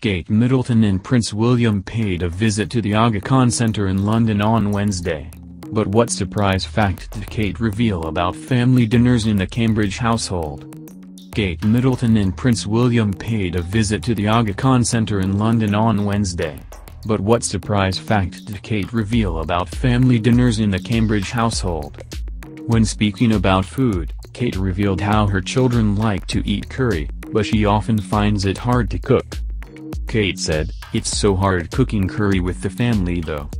Kate Middleton and Prince William paid a visit to the Aga Khan Centre in London on Wednesday. But what surprise fact did Kate reveal about family dinners in the Cambridge household? Kate Middleton and Prince William paid a visit to the Aga Khan Centre in London on Wednesday. But what surprise fact did Kate reveal about family dinners in the Cambridge household? When speaking about food, Kate revealed how her children like to eat curry, but she often finds it hard to cook. Kate said, It's so hard cooking curry with the family though.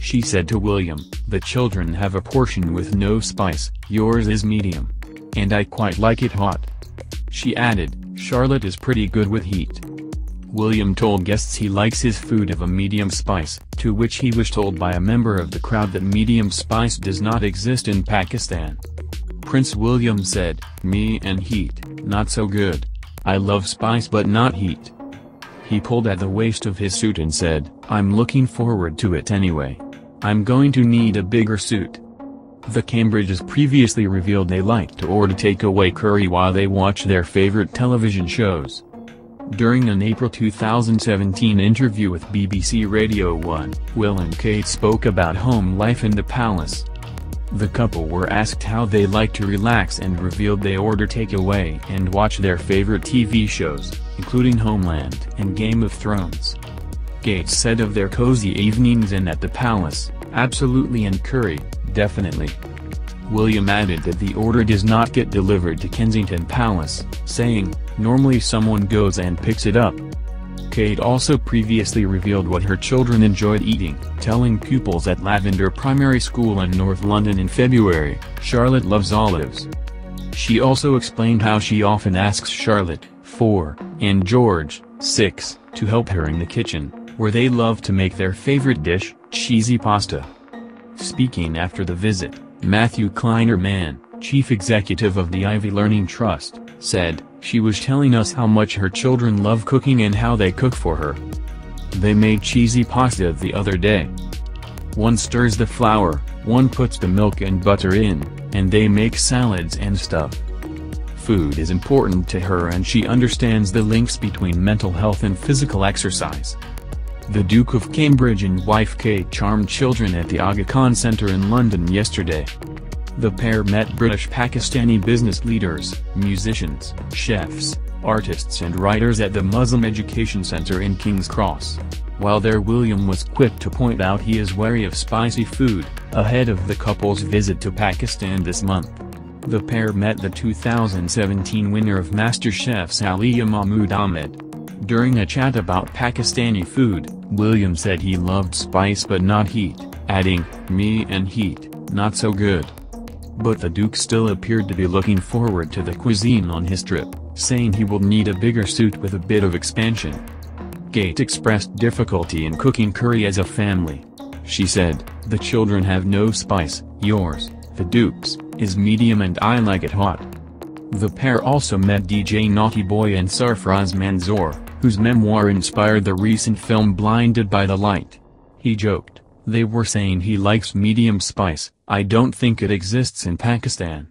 She said to William, the children have a portion with no spice, yours is medium. And I quite like it hot. She added, Charlotte is pretty good with heat. William told guests he likes his food of a medium spice, to which he was told by a member of the crowd that medium spice does not exist in Pakistan. Prince William said, me and heat, not so good. I love spice but not heat. He pulled at the waist of his suit and said, I'm looking forward to it anyway. I'm going to need a bigger suit. The Cambridges previously revealed they like to order takeaway curry while they watch their favorite television shows. During an April 2017 interview with BBC Radio 1, Will and Kate spoke about home life in the palace. The couple were asked how they like to relax and revealed they order takeaway and watch their favorite TV shows, including Homeland and Game of Thrones. Kate said of their cozy evenings in at the palace, absolutely and curry, definitely. William added that the order does not get delivered to Kensington Palace, saying, normally someone goes and picks it up. Kate also previously revealed what her children enjoyed eating, telling pupils at Lavender Primary School in North London in February, Charlotte loves olives. She also explained how she often asks Charlotte, 4, and George, 6, to help her in the kitchen, where they love to make their favorite dish, cheesy pasta. Speaking after the visit, Matthew Kleiner-Mann, chief executive of the Ivy Learning Trust, said, she was telling us how much her children love cooking and how they cook for her. They made cheesy pasta the other day. One stirs the flour, one puts the milk and butter in, and they make salads and stuff. Food is important to her and she understands the links between mental health and physical exercise. The Duke of Cambridge and wife Kate charmed children at the Aga Khan Centre in London yesterday. The pair met British-Pakistani business leaders, musicians, chefs, artists and writers at the Muslim Education Center in King's Cross. While there William was quick to point out he is wary of spicy food, ahead of the couple's visit to Pakistan this month. The pair met the 2017 winner of MasterChef Saliha Mahmood Ahmed. During a chat about Pakistani food, William said he loved spice but not heat, adding, me and heat, not so good. But the Duke still appeared to be looking forward to the cuisine on his trip, saying he will need a bigger suit with a bit of expansion. Kate expressed difficulty in cooking curry as a family. She said, the children have no spice, yours, the Duke's, is medium and I like it hot. The pair also met DJ Naughty Boy and Sarfraz Manzoor, whose memoir inspired the recent film Blinded by the Light. He joked, they were saying he likes medium spice, I don't think it exists in Pakistan.